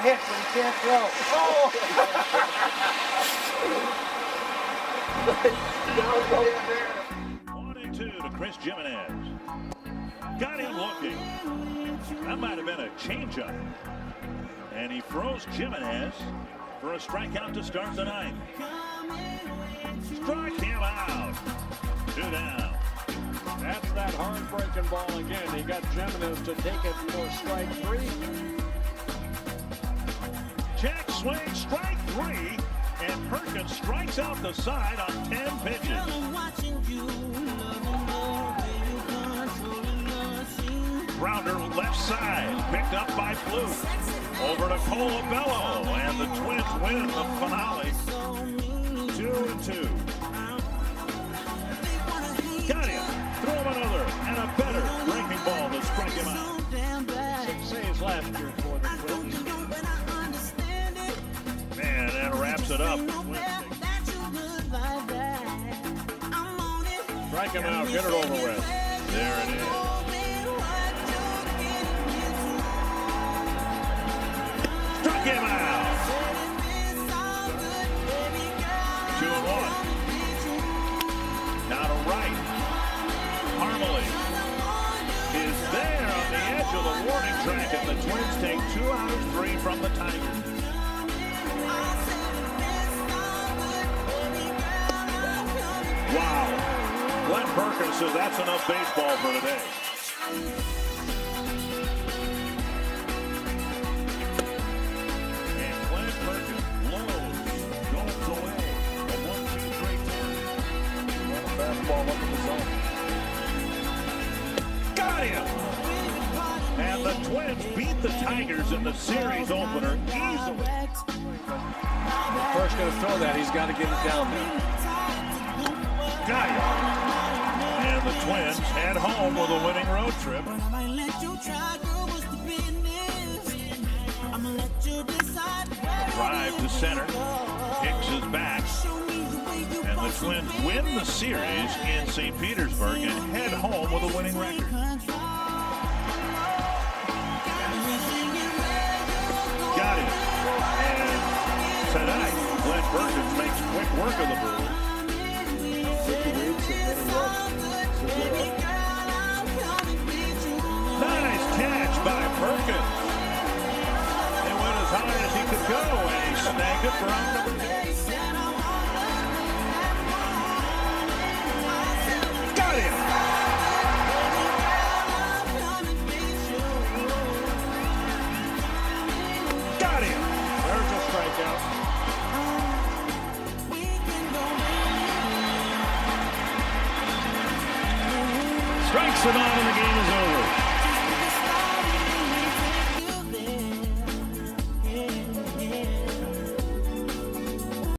hit, but he can't throw. One and two to Chris Gimenez. Got him looking. That might have been a changeup. And he froze Gimenez for a strikeout to start the ninth. Strike him out. Two down. That's that heartbreaking ball again. He got Gimenez to take it for strike three. Check swing, strike three. And Perkins strikes out the side on 10 pitches. Grounder left side, picked up by Plouffe. Over to Colabello, and the Twins win the finale. Two and two. Got him. Throw him another, and a better breaking ball to strike him out. Six saves last year it up. Strike him out, get it over with. There it is. Struck him out. Two and one. Now to right. Harmony is there on the edge of the warning track, and the Twins take two out of three from the Tigers. Perkins says that's enough baseball for today. And Glen Perkins blows, goes away. A one, two, three turn. Fastball up in the zone. Got him! And the Twins beat the Tigers in the series opener easily. First going to throw that, he's got to get it down there. Got him! Twins head home with a winning road trip. Drive to center. Hicks is back. And the Twins win the series in St. Petersburg and head home with a winning record. Got it. And tonight, Glen Perkins makes quick work of the Brewers. It for. Got him. Got him. There's a strikeout. Strikes him out, and the game is over.